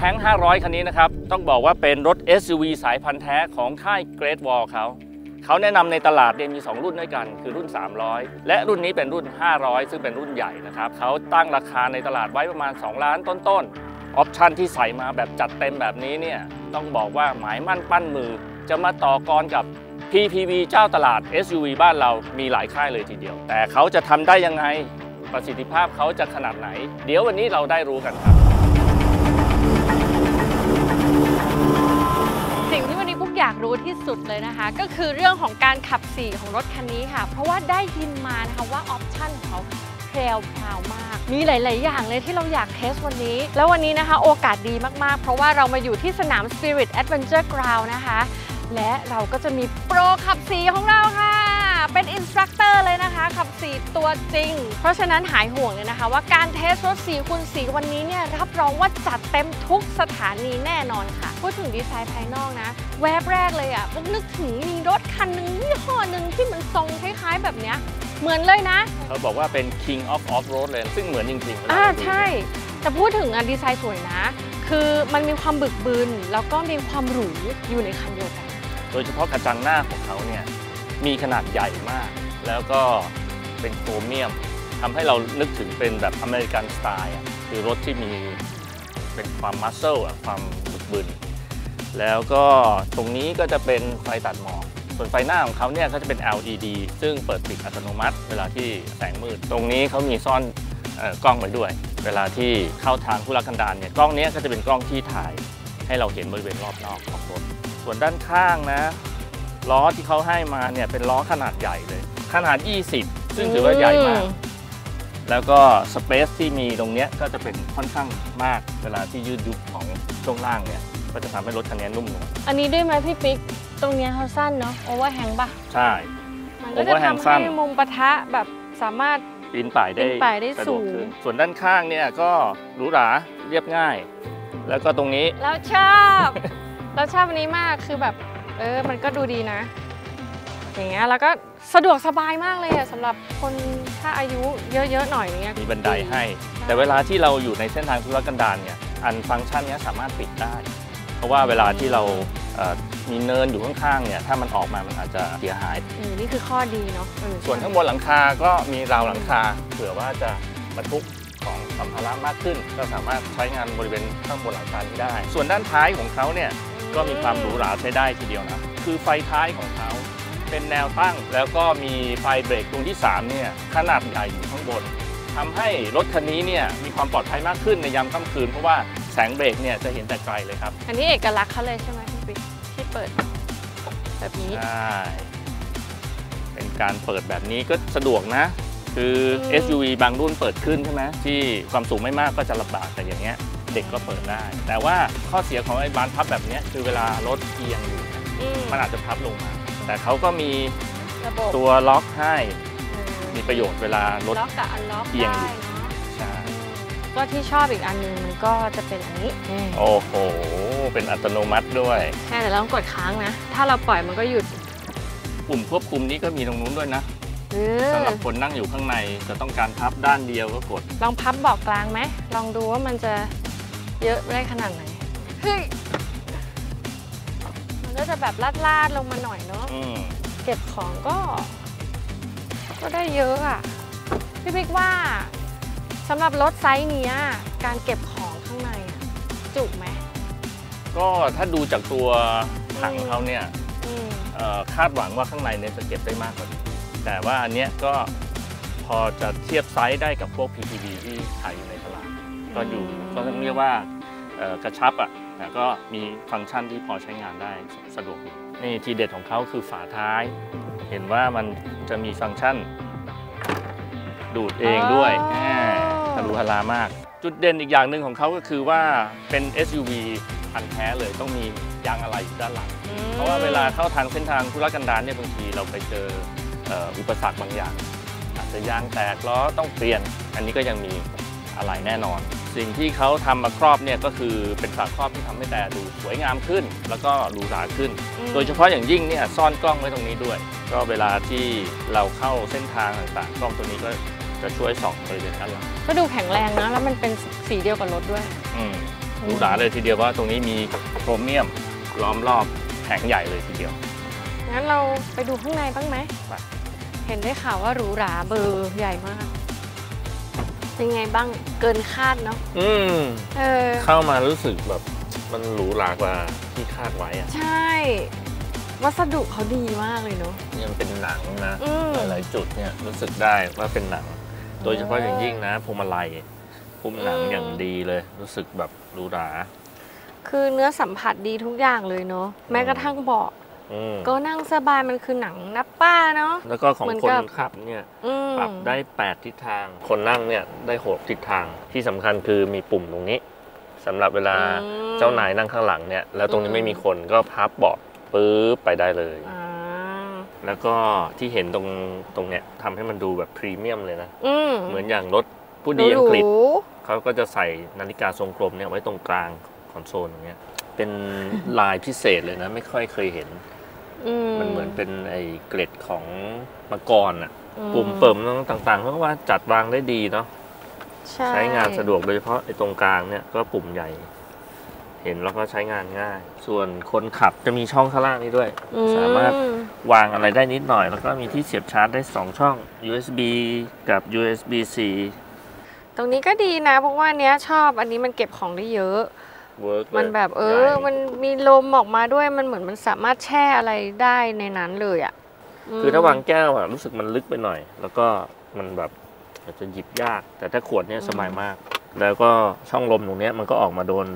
แท้ง 500 คันนี้นะครับ ต้องบอกว่าเป็นรถ SUV สายพันธุ์แท้ของค่าย Great Wall เขา เขาแนะนำในตลาดเนี่ยมี 2 รุ่นด้วยกัน คือรุ่น 300 และรุ่นนี้เป็นรุ่น 500 ซึ่งเป็นรุ่นใหญ่นะครับ เขาตั้งราคาในตลาดไว้ประมาณ 2 ล้านต้นๆ ออปชันที่ใส่มาแบบจัดเต็มแบบนี้เนี่ยต้องบอกว่าหมายมั่นปั้นมือ จะมาต่อกรกับ PPV เจ้าตลาด SUV บ้านเรามีหลายค่ายเลยทีเดียว แต่เขาจะทำได้ยังไงประสิทธิภาพเขาจะขนาดไหน เดี๋ยววันนี้เราได้รู้กันครับ รู้ที่สุดเลยนะคะ ก็คือเรื่องของการขับสี่ของรถคันนี้ค่ะ เพราะว่าได้ยินมานะคะว่าออปชั่นของเขาแพรวพราวมาก มีหลาย ๆ อย่างเลยที่เราอยากเทสวันนี้ แล้ววันนี้นะคะโอกาสดีมาก ๆ เพราะว่าเรามาอยู่ที่สนาม Spirit Adventure Ground นะคะ และเราก็จะมีโปรขับสีของเราค่ะ เป็น instructor เลยนะคะ ขับสี่ตัวจริง เพราะฉะนั้นหายห่วงเลยนะคะ ว่าการ test รถสี่คูณสี่วันนี้เนี่ยรับรองว่าจัดเต็มทุกสถานีแน่นอนค่ะ พูดถึงดีไซน์ภายนอกนะ แวบแรกเลยอะปุ๊กนึกถึงมีรถคันหนึ่งยี่ห้อหนึ่งที่มันทรงคล้ายๆแบบเนี้ยเหมือนเลยนะ เขาบอกว่าเป็น King of Off Road เลย ซึ่งเหมือนจริงๆเวลาเราดูอ่ะใช่ แต่พูดถึงอะดีไซน์สวยนะ คือมันมีความบึกบึนแล้วก็มีความหรูอยู่ในคันเดียวกัน โดยเฉพาะกระจังหน้าของเขาเนี่ย มีขนาดใหญ่มาก แล้วก็เป็นโครเมียมทำให้เรานึกถึงเป็นแบบอเมริกันสไตล์คือรถที่มีเป็นความมัสเซลความบึกบึน แล้วก็ตรงนี้ก็จะเป็นไฟตัดหมอกส่วนไฟหน้าของเขาเนี่ยก็จะเป็น LED ซึ่งเปิดปิดอัตโนมัติ เวลาที่แสงมืด ตรงนี้เขามีซ่อนออกล้องไว้ด้วย เวลาที่เข้าทางทุรกันดารเนี่ยกล้องนี้ก็จะเป็นกล้องที่ถ่ายให้เราเห็นบริเวณรอบนอกของรถ ส่วนด้านข้างนะ ล้อที่เขาให้มาเนี่ยเป็นล้อขนาดใหญ่เลย ขนาด 20 ซึ่งถือว่าใหญ่มาก แล้วก็สเปซที่มีตรงเนี้ยก็จะเป็นค่อนข้างมากเวลาที่ยืดยุบของช่วงล่างเนี่ยก็จะทำให้รถคันนี้นุ่มนวลอันนี้ด้วยไหมพี่ปิ๊ก ตรงเนี้ยเขาสั้นเนาะโอเวอร์แฮงปะใช่ มันก็จะ overhang ทำสั้ให้นมุมปะทะแบบสามารถ ปีนป่ายได้ปีนป่ายได้สะดวกสูงขึ้นส่วนด้านข้างเนี่ยก็หรูหราเรียบง่าย แล้วก็ตรงนี้แล้วชอบแล้วชอบอันนี้มากคือแบบ เออ มันก็ดูดีนะ อย่างเงี้ย แล้วก็สะดวกสบายมากเลยอะสำหรับคนถ้าอายุเยอะๆหน่อยอย่างเงี้ย มีบันไดให้ แต่เวลาที่เราอยู่ในเส้นทางธุรกันดารเนี่ย อันฟังก์ชันเนี้ยสามารถปิดได้ เพราะว่าเวลาที่เราเอ่อมีเนินอยู่ข้างๆ เนี่ย ถ้ามันออกมามันอาจจะเสียหายอืมนี่คือข้อดีเนาะเออส่วนข้างบนหลังคาก็มีราวหลังคา เผื่อว่าจะบรรทุกของสัมภาระมากขึ้น ก็สามารถใช้งานบริเวณข้างบนหลังคานี้ได้ ส่วนด้านท้ายของเขาเนี่ย ก็มีความหรูหราใช้ได้ทีเดียวนะคือไฟท้ายของเขาเป็นแนวตั้ง แล้วก็มีไฟเบรกตรงที่3เนี่ยขนาดใหญ่อยู่ข้างบนทำให้รถคันนี้เนี่ยมีความปลอดภัยมากขึ้นในยามค่ำคืน เพราะว่าแสงเบรกเนี่ยจะเห็นแต่ไกลเลยครับ อันนี้เอกลักษณ์เขาเลยใช่ไหมพี่ปิ๊กที่เปิด แบบนี้ใช่เป็นการเปิดแบบนี้ก็สะดวกนะ คืออืม SUV บางรุ่นเปิดขึ้นใช่ไหมที่ความสูงไม่มากก็จะลำบากแต่อย่างเงี้ยเด็กก็เปิดได้ แต่ว่าข้อเสียของไอ้บานพับแบบเนี้ยคือเวลารถเอียงอยู่เนี่ยอืมมันอาจจะพับลงมา แต่เขาก็มีระบบตัวล็อกให้เออมีประโยชน์เวลารถล็อกกับอันล็อกเอียงได้อยู่เนาะใช่ก็ที่ชอบอีกอันหนึงมันก็จะเป็นอันนี้นี่โอ้โห เป็นอัตโนมัติด้วยใช่แต่เราต้องกดค้างนะ ถ้าเราปล่อยมันก็หยุด ปุ่มควบคุมนี้ก็มีตรงนู้นด้วยนะเออสำหรับคนนั่งอยู่ข้างในจะต้องการพับด้านเดียวก็กด ลองพับเบอกกลางไหมลองดูว่ามันจะ เยอะได้ขนาดไหน เฮ้ย มันก็จะแบบลาดๆลงมาหน่อยเนาะ อืมเก็บของก็ ก็ได้เยอะอะพี่บิ๊กว่าสำหรับรถไซส์เนี้ย การเก็บของข้างในอะจุไหม ก็ถ้าดูจากตัวถังเขาเนี่ยอืม เอ่อคาดหวังว่าข้างในเนี่ยจะเก็บได้มากกว่านี้แต่ว่าอันเนี้ยก็พอจะเทียบไซส์ได้กับพวก PTV ที่ขายอยู่ในตลาด ก็อยู่ก็ต้องเรียกว่าเอ่อกระชับอะแต่ก็มีฟังก์ชันที่พอใช้งานได้สสะดวกอยู่นี่ทีเด็ดของเขาคือฝาท้าย เห็นว่ามันจะมีฟังก์ชัน ดูดเองด้วยแหมทะลุทะลามาก จุดเด่นอีกอย่างหนึ่งของเขาก็คือว่าเป็น SUV พันธุ์แท้เลยต้องมียางอะไหล่อยู่ด้านหลังอืมเพราะว่าเวลาเข้าทางเส้นทางธุรกันดารเนี่ยบางทีเราไปเจอเอ่ออุปสรรคบางอย่าง อาจจะยางแตกล้อต้องเปลี่ยน อันนี้ก็ยังมี อะไหล่แน่นอน สิ่งที่เขาทำมาครอบเนี่ยก็คือเป็นฝาครอบที่ทำให้แต่ดูสวยงามขึ้น แล้วก็หรูหราขึ้นอืมโดยเฉพาะอย่างยิ่งเนี่ยซ่อนกล้องไว้ตรงนี้ด้วย ก็เวลาที่เราเข้าเส้นทางต่างๆ กล้องตัวนี้ก็จะช่วยส่องบริเวณด้านหลังก็ดูแข็งแรงนะ แล้วมันเป็นสีเดียวกับรถด้วยอืมหรูหราเลยทีเดียวว่าตรงนี้มีโครเมียมล้อมรอบแผงใหญ่เลยทีเดียว งั้นเราไปดูข้างในบ้างไหมไปเห็นได้ข่าวว่าหรูหราเบอร์ใหญ่มาก เป็นไงบ้างเกินคาดเนาะอืมเออเข้ามารู้สึกแบบมันหรูหรากว่าที่คาดไว้อะใช่ วัสดุเขาดีมากเลยเนาะนี่มันเป็นหนังนะอืม หลายๆจุดเนี่ยรู้สึกได้ว่าเป็นหนัง โดยเฉพาะอย่างยิ่งนะพวงมาลัยพุ่มหนังอืม อย่างดีเลย รู้สึกแบบหรูหราคือเนื้อสัมผัสดีทุกอย่างเลยเนาะแม้กระทั่งเบาะอืมก็นั่งสบายมันคือหนังนับ ป้าเนาะ แล้วก็ของเหมือนคนกับขับเนี่ยอืมปรับได้ 8 ทิศทาง คนนั่งเนี่ยได้ 6 ทิศทาง ที่สำคัญคือมีปุ่มตรงนี้สำหรับเวลาอืมเจ้านายนั่งข้างหลังเนี่ย แล้วตรงนี้อืมไม่มีคนก็พับเบาะปึ๊บไปได้เลยอ่าแล้วก็ที่เห็นตรงตรงเนี้ยทำให้มันดูแบบพรีเมียมเลยนะอืมเหมือนอย่างรถผู้ดีอังกฤษหรูเขาก็จะใส่นาฬิกาทรงกลมเนี่ยไว้ตรงกลางคอนโซลอย่างเงี้ยเป็นลายพิเศษเลยนะ ไม่ค่อยเคยเห็นอื มันเหมือนเป็นไอ้เกล็ดของมังกรอะอืมปุ่มเปิ่มต่างๆเขาก็ว่าจัดวางได้ดีเนาะใช่ใช้งานสะดวกโดยเฉพาะไอ้ตรงกลางเนี่ยก็ปุ่มใหญ่ เห็นแล้วก็ใช้งานง่าย ส่วนคนขับจะมีช่องข้างล่างนี้ด้วยอืสามารถวางอะไรได้นิดหน่อย แล้วก็มีที่เสียบชาร์จได้ 2 ช่อง USB กับ USB C ตรงนี้ก็ดีนะเพราะว่าเนี้ยชอบอันนี้มันเก็บของได้เยอะ work มันแบบเออ มันมีลมออกมาด้วยมันเหมือนมันสามารถแช่อะไรได้ในนั้นเลยอะมคือถ้าวางแก้วอะรู้สึกมันลึกไปหน่อย แล้วก็มันแบบอาจจะหยิบยาก แต่ถ้าขวดเนี่ยสบายมาก แล้วก็ช่องลมตรงเนี้ยมันก็ออกมาโดน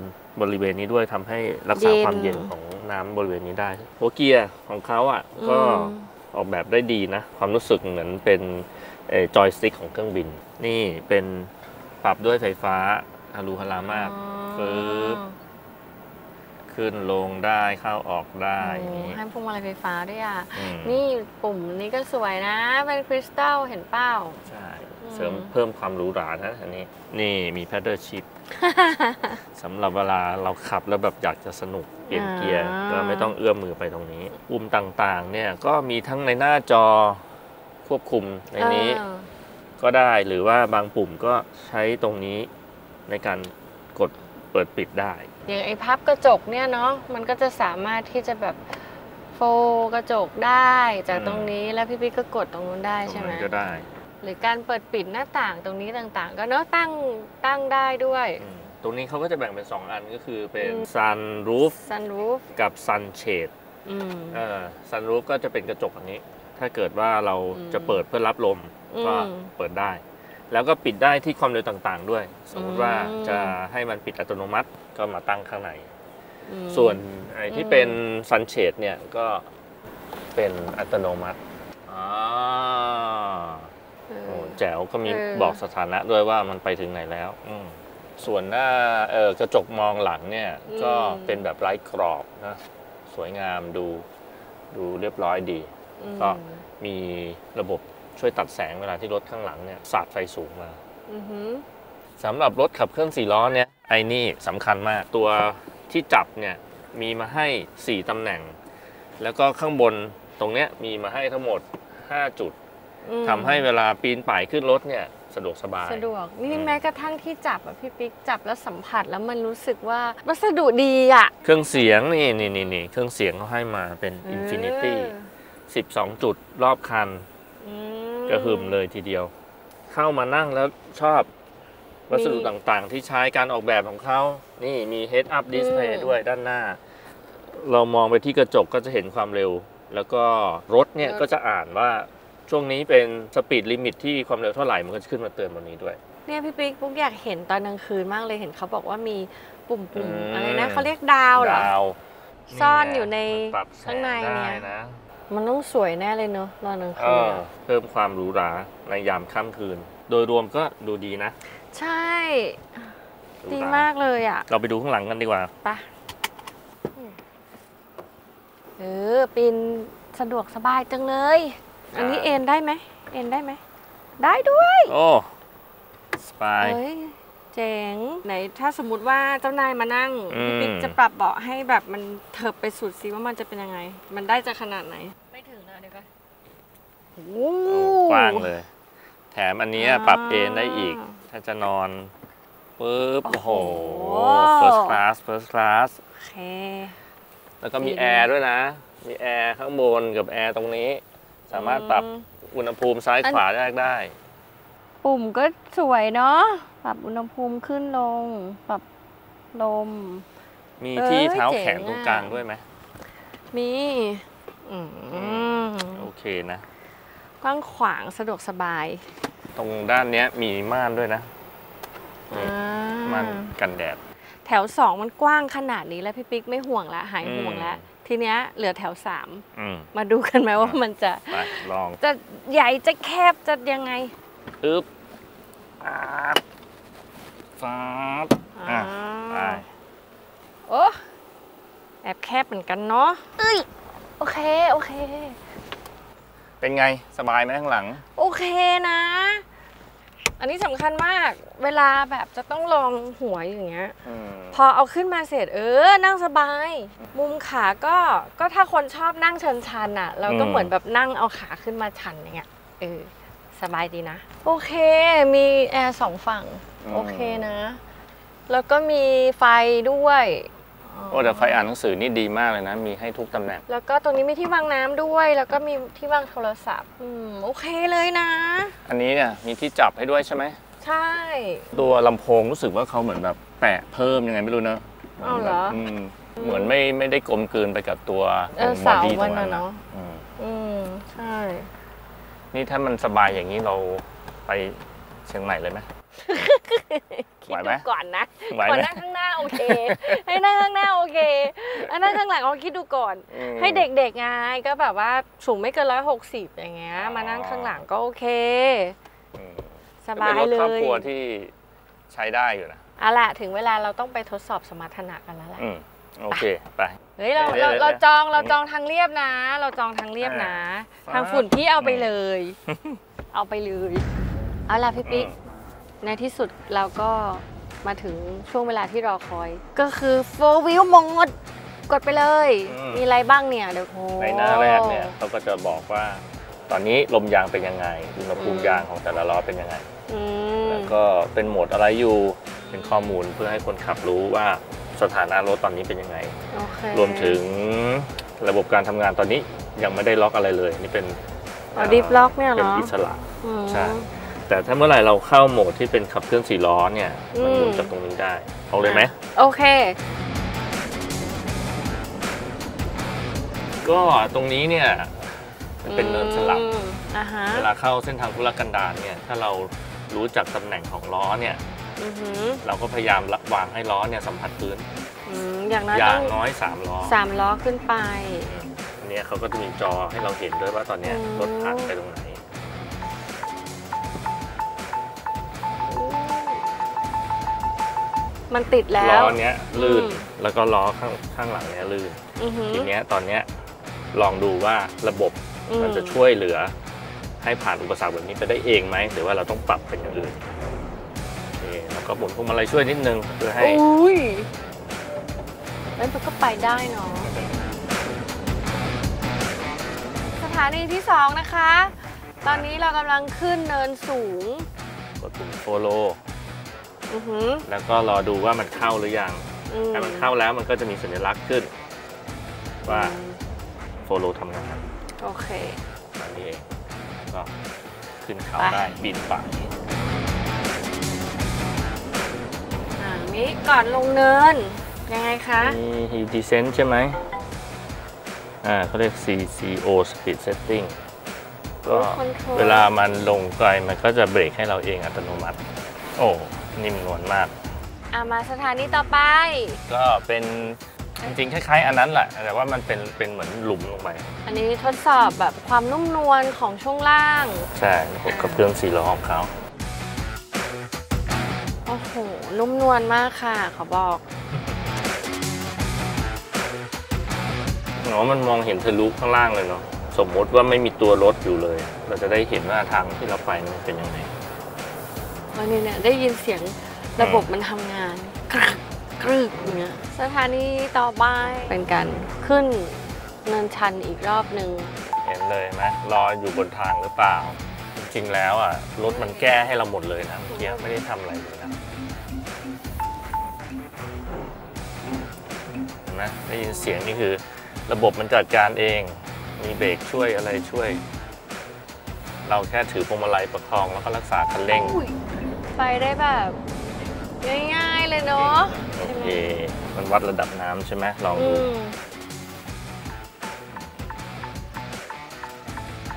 บริเวณนี้ด้วยทำให้รักษาความเย็นของน้ำบริเวณนี้ได้หัวเกียร์ของเขาอะก็อืมออกแบบได้ดีนะ ความรู้สึกเหมือนเป็นจอยสติ๊กของเครื่องบิน นี่เป็นปรับด้วยไฟฟ้า ฮารูฮารามากปึ๊บขึ้นลงได้เข้าออกได้อย่างนี้ให้พวงมาลัยไฟฟ้าด้วยอะอืมนี่ปุ่มนี้ก็สวยนะ เป็นคริสตัลเห็นเป้าใช่อืมเสริมเพิ่มความหรูหรานะอันนี้ นี่มีแพดเดิลชิพสำหรับเวลาเราขับแล้วแบบอยากจะสนุกเปลี่ยนเกียร์อ่าก็ไม่ต้องเอื้อมมือไปตรงนี้ปุ่มต่างๆ เนี่ยก็มีทั้งในหน้าจอควบคุมในนี้เออก็ได้หรือว่าบางปุ่มก็ใช้ตรงนี้ ในการกดเปิดปิดได้ อย่างไอ้พับกระจกเนี่ยเนาะมันก็จะสามารถที่จะแบบโฟกระจกได้จากอืมตรงนี้แล้วพี่ปิ๊กก็กดตรงนู้นได้ตรงใช่ไหมนั้นก็ได้ หรือการเปิดปิดหน้าต่างตรงนี้ต่างๆ ก็เนาะตั้งตั้งได้ด้วยอืมตรงนี้เขาก็จะแบ่งเป็น 2 อันก็คือเป็นอืม Sun Roof sunroof กับ Sunshade อืมเอ่อ Sunroof ก็จะเป็นกระจกอันนี้ ถ้าเกิดว่าเราอืมจะเปิดเพื่อรับลมก็อืมเปิดได้ แล้วก็ปิดได้ที่ความเร็วต่างๆ ด้วย สมมติว่าอืมจะให้มันปิดอัตโนมัติก็มาตั้งข้างในอืมส่วนไอ้ที่อืมเป็น Sunshade เนี่ยก็เป็นอัตโนมัติอ่าเอโอ้อแจ๋วก็มีเออบอกสถานะด้วยว่ามันไปถึงไหนแล้วอืมส่วนหน้าเออกระจกมองหลังเนี่ยก็เป็นแบบไร้กรอบนะสวยงามดูดูเรียบร้อยดีอืมก็มีระบบ ช่วยตัดแสงเวลาที่รถข้างหลังเนี่ยสาดไฟสูงมาอือหือสำหรับรถขับเคลื่อนสี่ล้อเนี่ยไอ้นี่สำคัญมากตัวที่จับเนี่ยมีมาให้ 4 ตำแหน่ง แล้วก็ข้างบนตรงเนี้ยมีมาให้ทั้งหมด 5 จุดอืมทำให้เวลาปีนป่ายขึ้นรถเนี่ยสะดวกสบาย สะดวกนี่อืมแม้กระทั่งที่จับอะพี่ปิ๊กจับแล้วสัมผัสแล้วมันรู้สึกว่าวัสดุดีอะเคเครื่องเสียงนี่นี่นี่นี่เครื่องเสียงเขาให้มาเป็น Infinity เออ12 จุดรอบคันอืม กระหึ่มเลยทีเดียว เข้ามานั่งแล้วชอบวัสดุมีต่างๆ ที่ใช้การออกแบบของเขานี่มี head up display อืมด้วยด้านหน้า เรามองไปที่กระจกก็จะเห็นความเร็ว แล้วก็รถเนี่ยก็จะอ่านว่าช่วงนี้เป็น speed limit ที่ความเร็วเท่าไหร่มันก็จะขึ้นมาเตือนบนนี้ด้วยเนี่ยพี่ปิ๊กปุ๊กอยากเห็นตอนกลางคืนมากเลยเห็นเขาบอกว่ามีปุ่มอืๆมอะไรนะเขาเรียกดาวเหรอดาวซ่อนไงอยู่ในมัปรับแสข้างในเนี่ยได้นะ มันต้องสวยแน่เลยเนอะตอนกลางเอคืนออะเพิ่มความหรูหราในยามค่ำคืน โดยรวมก็ดูดีนะใช่ หรูดีหรมากเลยอะเราไปดูข้างหลังกันดีกว่า ไปะเออปีนสะดวกสบายจังเลย อันนี้ใช่เอ็นได้ไหมเอ็นได้ไหม ได้ด้วย โอ้ สบาย เฮ้ย เจ๋ง ไหนถ้าสมมุติว่าเจ้านายมานั่งอืม พี่ปิ๊กจะปรับเบาะให้แบบมันเถิบไปสุดซิว่ามันจะเป็นยังไง มันได้จะขนาดไหน ไม่ถึงนะเดี๋ยวก่อนโอ้โอ้กว้างเลย แถมอันเนี้ยปรับเอนได้อีก ถ้าจะนอนปึ๊บ โอ้โอ้โหโห first class first class โอเคแล้วก็มีดีนะแอร์ด้วยนะ มีแอร์ข้างบนกับแอร์ตรงนี้ สามารถปรับอืมอุณหภูมิซ้ายอันขวาแยกได้ ปุ่มก็สวยเนาะ ปรับอุณหภูมิขึ้นลง ปรับลม มีเอ้ยที่เท้าแขนเจ๋งตรงอะกลางด้วยไหมมี อืมโอเคนะกว้างขวางสะดวกสบาย ตรงด้านเนี้ยมีม่านด้วยนะนี่อ่าม่านกันแดด แถวสองมันกว้างขนาดนี้แล้วพี่ปิ๊กไม่ห่วงละหายห่วงแล้วอืมทีเนี้ยเหลือแถวสามอืมมาดูกันไหมว่ามันจะไปลองจะใหญ่จะแคบจะยังไงปึ๊บอาบฟ้าบอะไปโอ้แอบแคบเหมือนกันเนาะเอ้ย โอเค โอเค เป็นไงสบายไหมข้างหลัง โอเคนะ อันนี้สำคัญมาก เวลาแบบจะต้องลองหัวอย่างเงี้ยอืมพอเอาขึ้นมาเสร็จเออ นั่งสบาย มุมขาก็ก็ถ้าคนชอบนั่งเชิญชันๆอะ เราก็อืมเหมือนแบบนั่งเอาขาขึ้นมาชันอย่างเงี้ยเออสบายดีนะ โอเค มีแอร์สองฝั่ง โอเคนะ แล้วก็มีไฟด้วย โอ้แต่ไฟอ่านหนังสือนี่ดีมากเลยนะ มีให้ทุกตำแหน่ง แล้วก็ตรงนี้มีที่วางน้ำด้วย แล้วก็มีที่วางโทรศัพท์ อืมโอเคเลยนะ อันนี้เนี่ยมีที่จับให้ด้วยใช่ไหม ใช่ ตัวลำโพงรู้สึกว่าเขาเหมือนแบบแปะเพิ่มยังไงไม่รู้เนอะอ้าวเหรอมืนแบบมเหมือนไม่ไม่ได้กลมกลืนไปกับตัวเอขอองบอเสาดี้ตมัรนงนั้นะนนะเนาะอืมอืมใช่ นี่ถ้ามันสบายอย่างนี้เราไปเชียงใหม่เลยไหม คิดไหวไหมดูก่อนนะไหวก่อนไหมนั่งข้างหน้าโอเค ให้นั่งข้างหน้าโอเคอันนั่งข้างหลังเอาคิดดูก่อนอืมให้เด็กๆไงก็แบบว่าสูงไม่เกินร้อยหกสิบอย่างเงี้ยอ๋อมานั่งข้างหลังก็โอเคอืมสบายก็เลเป็นรถครอบยครัวที่ใช้ได้อยู่นะเอาล่ะถึงเวลาเราต้องไปทดสอบสมรรถนะกันแล้วแหละอืมโอเคไปเฮ้ยเราเดี๋ยวเราเดี๋ยวเราจองเดี๋ยวเราจองทางเรียบนะ เราจองทางเรียบนะอ่าทางฝุ่นพี่เอาไปอืมเลย เอาไปเลย เอาล่ะพี่ปิ๊ก ในที่สุดเราก็มาถึงช่วงเวลาที่รอคอย ก็คือ four wheel mode กดไปเลย อืม มีอะไรบ้างเนี่ยเดี๋ยวโอ้ในหน้าแรกเนี่ยเขาก็จะบอกว่า ตอนนี้ลมยางเป็นยังไงอุณหภูมิยางของแต่ละล้อเป็นยังไง อืมแล้วก็เป็นโหมดอะไรอยู่เป็นข้อมูลเพื่อให้คนขับรู้ว่าสถานะรถตอนนี้เป็นยังไง โอเครวมถึงระบบการทำงานตอนนี้ยังไม่ได้ล็อกอะไรเลย นี่เป็นอ๋อดิฟล็อกเนี่ยเหเป็นรออิสระ อืมใช่ แต่ถ้าเมื่อไหร่เราเข้าโหมดที่เป็นขับเคลื่อนสี่ล้อเนี่ยมันอืมหมุนจากตรงนี้ได้เอาเลยไหมโอเค ก็ตรงนี้เนี่ยมันเป็นเนินสลับอืมอ่าฮะเวลาเข้าเส้นทางธุรกันดารเนี่ยถ้าเรารู้จักตำแหน่งของล้อเนี่ยอือหือเราก็พยายามวางให้ล้อเนี่ยสัมผัสพื้นอืมอย่างน้อยอต้ย่าองงน้อยสามล้อสามล้อขึ้นไปอืมอันเนี้ยเขาก็จะมีจอให้เราเห็นด้วยว่าตอนเนี้ยอืมรถผ่านไปตรงไหน มันติดแล้ล้วอเนี้ยลื่นอืมแล้วก็ล้อข้างข้างหลังเนี้ยลื่นอือหือทีเนี้ยตอนเนี้ยลองดูว่าระบบอืมันจะช่วยเหลือ ให้ผ่านอุปสรรคแบบนี้ไปได้เองไหมหรือว่าเราต้องปรับเป็นอย่างอื่นโอเคแล้วก็หมุนพวงมาลัยช่วยนิดนึงเพื่อให้อุ้ยเอ้ยมันก็ไปได้เนาะสถานีที่สองนะคะ ตอนนี้เรากำลังขึ้นเนินสูง กดปุ่มโฟโลอือหือ แล้วก็รอดูว่ามันเข้าหรือยังอืมถ้ามันเข้าแล้วมันก็จะมีสัญลักษณ์ขึ้น ว่าอืมโฟโลทำงานโอเคแบบนี้เองก็ขึ้นเขาไปได้บินไปอ่านี้ก่อนลงเนิน ยังไงคะมี hill descent ใช่ไหมอ่าเขาเรียก CCO speed setting ก็ Control เวลามันลงไกลมันก็จะเบรกให้เราเองอัตโนมัติ โอ้ นิ่มนวลมาก อ่ามาสถานีต่อไป ก็เป็นจริงๆคล้ายๆ อันนั้นแหละ แต่ว่ามันเป็นเป็นเหมือนหลุมลงไป อันนี้ทดสอบแบบความนุ่มนวลของช่วงล่าง ใช่ระบบขับเคลื่อนสี่ล้อของเขาโอ้โห นุ่มนวลมากค่ะขอบอกเนาะมันมองเห็นทะลุข้างล่างเลยเนาะสมมติว่าไม่มีตัวรถอยู่เลย เราจะได้เห็นว่าทางที่เราไปมันเป็นยังไง วันนี้เนี่ยได้ยินเสียงระบบมันทำงานกรึกกรึกอย่างเงี้ยสถานีต่อไปเป็นการขึ้นเนินชันอีกรอบหนึ่งเห็นเลยไหมรออยู่บนทางหรือเปล่า จริงๆแล้วอะรถมันแก้ให้เราหมดเลยนะเมื่อกี้ไม่ได้ทำอะไรเลยนะเห็นไหมได้ยินเสียงนี่คือ ระบบมันจัดการเองมีเบรกช่วยอะไรช่วย เราแค่ถือพวงมาลัยประคองแล้วก็รักษาคันเร่งอุ้ย ไปได้แบบง่ายๆเลยเนาะโอเค มันวัดระดับน้ำใช่ไหมลองอืดูม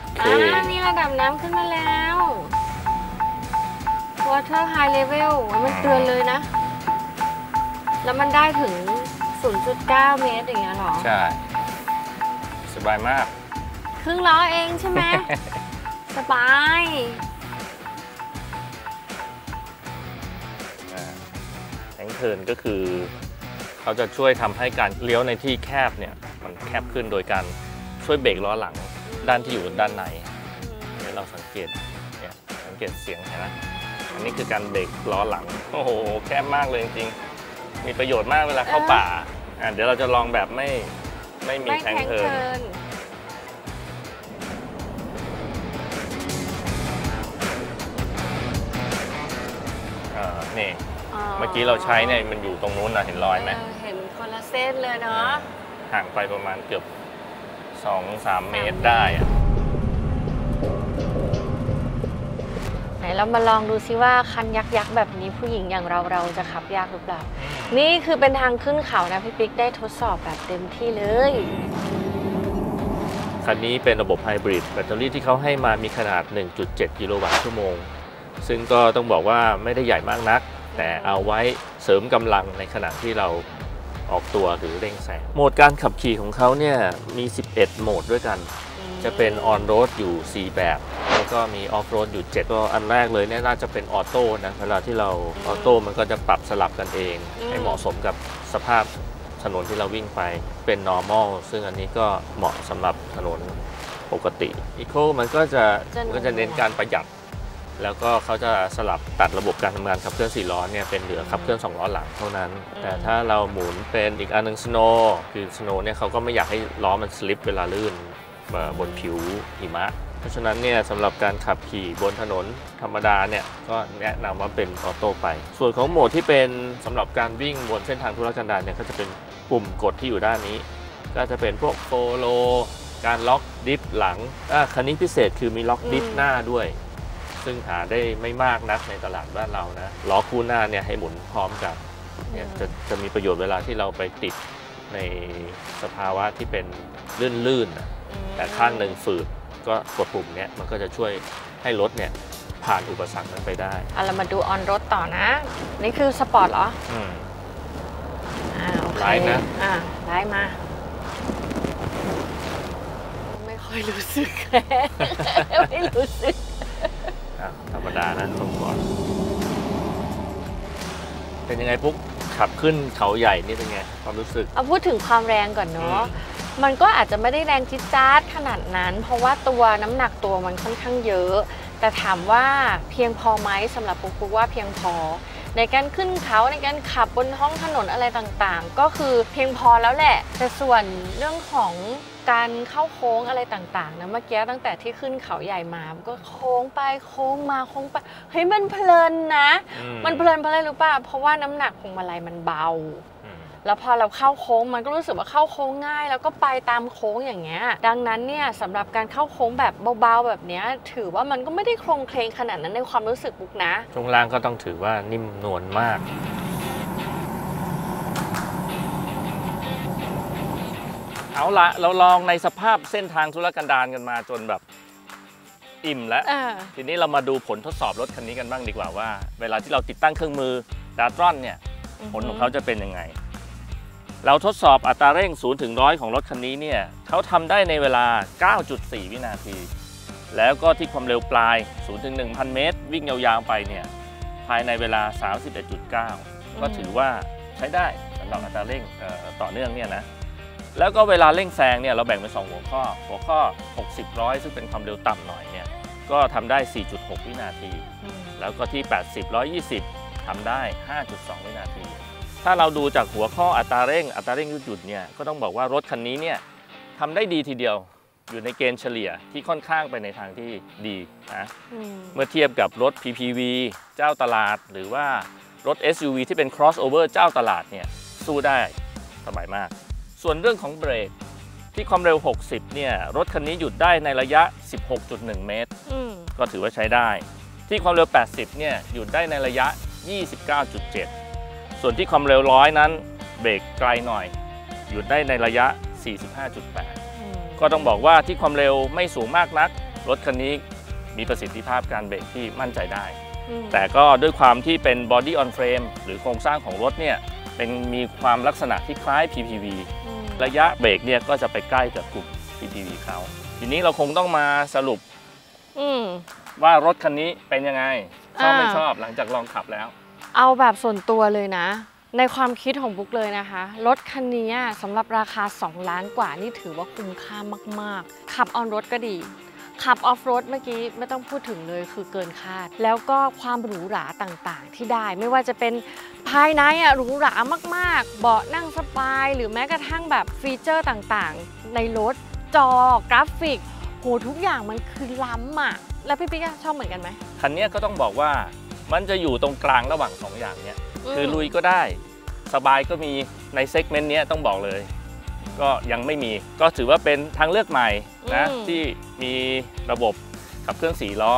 โอเคอ่านี่ระดับน้ำขึ้นมาแล้ว water high level มันเตือนเลยนะ แล้วมันได้ถึง 0.9 เมตรอย่างเงี้ยเหรอ ใช่ สบายมาก ครึ่งล้อเองใช่ไหม สบาย เทิร์นก็คือ เขาจะช่วยทำให้การเลี้ยวในที่แคบเนี่ยมันแคบขึ้นโดยการช่วยเบรกล้อหลังด้านที่อยู่ด้านในเดี๋ยวเราสังเกตเนี่ยสังเกตเสียงเห็นไหมอันนี้คือการเบรกล้อหลังโอ้โหแคบมากเลยจริงๆมีประโยชน์มากเวลาเข้าเออป่าอะเดี๋ยวเราจะลองแบบไม่ไม่มีไม่แทงแข็งเทิร์น กี้เราใช้เนี่ยมันอยู่ตรงนู้นนะเห็นรอยไหมเเห็นคนละเส้นเลยเนาะห่างไปประมาณเกือบ2-3 เมตรได้อะไหนเรามาลองดูซิว่าคันยักษ์ยักษ์แบบนี้ผู้หญิงอย่างเราเราจะขับยากหรือเปล่า นี่คือเป็นทางขึ้นเขานะพี่ปิ๊กได้ทดสอบแบบเต็มที่เลย คันนี้เป็นระบบไฮบริดแบตเตอรี่ที่เขาให้มามีขนาด 1.7 กิโลวัตต์ชั่วโมง ซึ่งก็ต้องบอกว่าไม่ได้ใหญ่มากนัก แต่เอาไว้เสริมกำลังในขณะที่เราออกตัวหรือเร่งแซงโหมดการขับขี่ของเขาเนี่ยมี 11 โหมดด้วยกัน จะเป็น on road อยู่ 4 แบบ แล้วก็มี off road อยู่ 7 ก็อันแรกเลยเนี่ยน่าจะเป็น auto นะ เวลาที่เรา auto มันก็จะปรับสลับกันเองอืมให้เหมาะสมกับสภาพถนนที่เราวิ่งไปเป็น normal ซึ่งอันนี้ก็เหมาะสำหรับถนนปกติ Eco มันก็จะมันก็จะเน้นการประหยัด แล้วก็เขาจะสลับตัดระบบการทำงานขับเคลื่อน4ล้อเนี่ยเป็นเหลือขับเคลื่อน2ล้อหลังเท่านั้น แต่ถ้าเราหมุนเป็นอีกอันหนึง snow คือ snow เนี่ยเขาก็ไม่อยากให้ล้อมันสลิปเวลาลื่นเอ่อบนผิวหิมะ เพราะฉะนั้นเนี่ยสำหรับการขับขี่บนถนนธรรมดาเนี่ยก็แนะนำว่าเป็นออโต้ไป ส่วนของโหมดที่เป็นสำหรับการวิ่งบนเส้นทางธุรกันดารเนี่ยก็จะเป็นปุ่มกดที่อยู่ด้านนี้ ก็จะเป็นพวกโฟโลการล็อกดิฟหลังอะคันนี้พิเศษคือมีล็อกดิฟอืมหน้าด้วย ซึ่งหาได้ไม่มากนักในตลาดบ้านเรานะล้อคู่หน้าเนี่ยให้หมุนพร้อมกันเนี่ยจะจะมีประโยชน์เวลาที่เราไปติดในสภาวะที่เป็นลื่นๆนะแต่ข้างหนึ่งฝืดก็กดปุ่มเนี้ยมันก็จะช่วยให้รถเนี่ยผ่านอุปสรรคนั้นไปได้อะเรามาดูออนรถต่อนะ นี่คือสปอร์ตเหรออืมอ่าโอเคไลฟ์นะอ่าไลฟ์มา ไม่ค่อยรู้สึกแค่ไม่รู้สึกอะธ รรมดานะต้องก่อนเป็นยังไงปุ๊กขับขึ้นเขาใหญ่นี่เป็นไงความรู้สึกเอาพูดถึงความแรงก่อนเนาะมันก็อาจจะไม่ได้แรงจิ๊ดจ๊าดขนาดนั้น เพราะว่าตัวน้ำหนักตัวมันค่อนข้างเยอะ แต่ถามว่าเพียงพอไหมสำหรับปุ๊กปุ๊กว่าเพียงพอ ในการขึ้นเขาในการขับบนท้องถนนอะไรต่างๆ ก็คือเพียงพอแล้วแหละ แต่ส่วนเรื่องของ การเข้าโค้งอะไรต่างๆนะเมื่อกี้ตั้งแต่ที่ขึ้นเขาใหญ่มามันก็โค้งไปโค้งมาโค้งไปเฮ้ยมันเพลินนะอืมันเพลินเพราะอะไรรู้ป่ะเพราะว่าน้ำหนักพวงมาลัยมันเบาอืมแล้วพอเราเข้าโค้งมันก็รู้สึกว่าเข้าโค้งง่าย แล้วก็ไปตามโค้งอย่างเงี้ยดังนั้นเนี่ยสำหรับการเข้าโค้งแบบเบาๆแบบเนี้ยถือว่ามันก็ไม่ได้โครงเคลงขนาดนั้นในความรู้สึกบุกนะช่วงล่างก็ต้องถือว่านิ่มนวลมาก เอาละเราลองในสภาพเส้นทางธุรกันดารกันมาจนแบบอิ่มแล้วอ่าทีนี้เรามาดูผลทดสอบรถคันนี้กันบ้างดีกว่าว่า เวลาที่เราติดตั้งเครื่องมือดาตรอนเนี่ย ผลของเขาจะเป็นยังไง เราทดสอบอัตราเร่ง 0 ถึง 100 ของรถคันนี้เนี่ยเขาทำได้ในเวลา 9.4 วินาที แล้วก็ที่ความเร็วปลาย 0 ถึง 1,000 เมตร วิ่งยาวๆไปเนี่ยภายในเวลา 31.9 ก็ถือว่าใช้ได้สำหรับอัตราเร่งเอ่อต่อเนื่องเนี่ยนะ แล้วก็เวลาเร่งแซงเนี่ยเราแบ่งเป็น 2 หัวข้อ หัวข้อ 60 ร้อยซึ่งเป็นความเร็วต่ำหน่อยเนี่ยก็ทำได้ 4.6 วินาทีอืมแล้วก็ที่ 80 120ทำได้ 5.2 วินาที ถ้าเราดูจากหัวข้ออัตราเร่งอัตราเร่งยืดหยุ่นเนี่ยก็ต้องบอกว่ารถคันนี้เนี่ยทำได้ดีทีเดียวอยู่ในเกณฑ์เฉลี่ยที่ค่อนข้างไปในทางที่ดีนะอืมเมื่อเทียบกับรถ PPV เจ้าตลาด หรือว่ารถ SUV ที่เป็น crossover เจ้าตลาดเนี่ยสู้ได้สบายมาก ส่วนเรื่องของเบรกที่ความเร็ว 60 เนี่ย รถคันนี้หยุดได้ในระยะ 16.1 เมตรอืมก็ถือว่าใช้ได้ ที่ความเร็ว 80 เนี่ย หยุดได้ในระยะ 29.7 ส่วนที่ความเร็วร้อยนั้น เบรกไกลหน่อย หยุดได้ในระยะ 45.8อืมก็ต้องบอกว่าที่ความเร็วไม่สูงมากนัก รถคันนี้มีประสิทธิภาพการเบรกที่มั่นใจได้อืมแต่ก็ด้วยความที่เป็น body on frame หรือโครงสร้างของรถเนี่ย เป็นมีความลักษณะที่คล้าย PPV อืมระยะเบรกเนี่ยก็จะไปใกล้กับกลุ่ม PPV เขาทีนี้เราคงต้องมาสรุปอืมว่ารถคันนี้เป็นยังไงชอบไม่อ่าชอบหลังจากลองขับแล้ว เอาแบบส่วนตัวเลยนะ ในความคิดของบุ๊กเลยนะคะ รถคันนี้สำหรับราคา 2 ล้านกว่านี่ถือว่าคุ้มค่ามาก ๆ ขับออนรถก็ดี ขับออฟโรดเมื่อกี้ไม่ต้องพูดถึงเลยคือเกินคาด แล้วก็ความหรูหราต่างๆ ที่ได้ไม่ว่าจะเป็นภายในอะหรูหรามากๆ เบาะนั่งสบาย หรือแม้กระทั่งแบบฟีเจอร์ตต่างๆ ในรถจอกราฟิกโหทุกอย่างมันคือล้ำอะแล้วพี่ปิ๊กอะชอบเหมือนกันไหมคันเนี้ยก็ต้องบอกว่ามันจะอยู่ตรงกลางระหว่างสองอย่างเนี้ยคือลุยก็ได้ สบายก็มีใน segment เนี้ยต้องบอกเลย ก็ยังไม่มี ก็ถือว่าเป็นทางเลือกใหม่นะอืมที่มีระบบขับเคลื่อนสี่ล้อ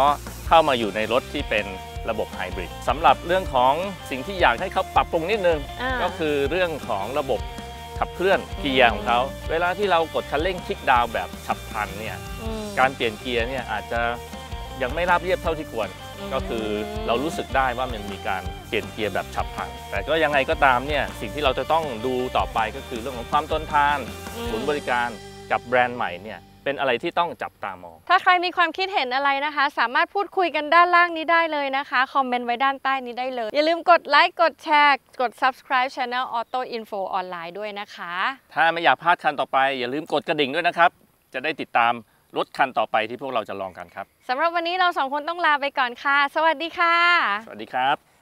เข้ามาอยู่ในรถที่เป็นระบบไฮบริดสำหรับเรื่องของสิ่งที่อยากให้เขาปรับปรุงนิดนึงอ่าก็คือเรื่องของระบบขับเคลื่อนเกียร์ของเขา เวลาที่เรากดคันเร่ง kick down แบบฉับพลันเนี่ยการเปลี่ยนเกียร์เนี่ยอาจจะยังไม่ราบเรียบเท่าที่ควร ก็คือเรารู้สึกได้ว่ามันมีการเปลี่ยนเกียร์แบบฉับพลัน แต่ก็ยังไงก็ตามเนี่ยสิ่งที่เราจะต้องดูต่อไปก็คือเรื่องของความทนทานอืมศูนย์บริการกับแบรนด์ใหม่เนี่ยเป็นอะไรที่ต้องจับตามอง ถ้าใครมีความคิดเห็นอะไรนะคะ สามารถพูดคุยกันด้านล่างนี้ได้เลยนะคะ คอมเมนต์ไว้ด้านใต้นี้ได้เลย อย่าลืมกดไลค์กดแชร์ กด subscribe channel Auto Info ออนไลน์ด้วยนะคะ ถ้าไม่อยากพลาดคันต่อไป อย่าลืมกดกระดิ่งด้วยนะครับ จะได้ติดตาม รถคันต่อไปที่พวกเราจะลองกันครับสำหรับวันนี้เราสองคนต้องลาไปก่อนค่ะ สวัสดีค่ะ สวัสดีครับ